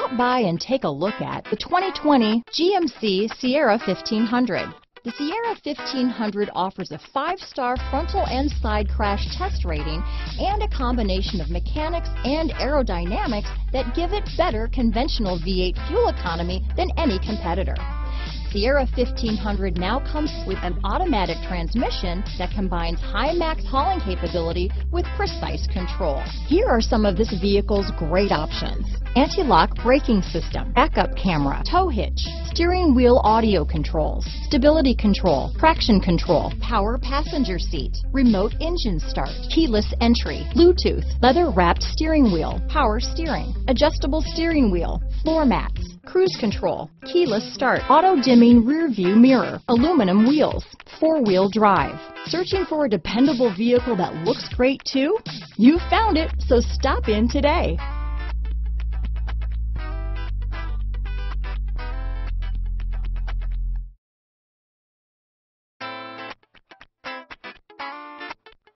Stop by and take a look at the 2020 GMC Sierra 1500. The Sierra 1500 offers a five-star frontal and side crash test rating and a combination of mechanics and aerodynamics that give it better conventional V8 fuel economy than any competitor. Sierra 1500 now comes with an automatic transmission that combines high max hauling capability with precise control. Here are some of this vehicle's great options. Anti-lock braking system, backup camera, tow hitch, steering wheel audio controls, stability control, traction control, power passenger seat, remote engine start, keyless entry, Bluetooth, leather wrapped steering wheel, power steering, adjustable steering wheel, floor mats, cruise control, keyless start, auto dimming rear view mirror, aluminum wheels, four wheel drive. Searching for a dependable vehicle that looks great too? You found it, so stop in today.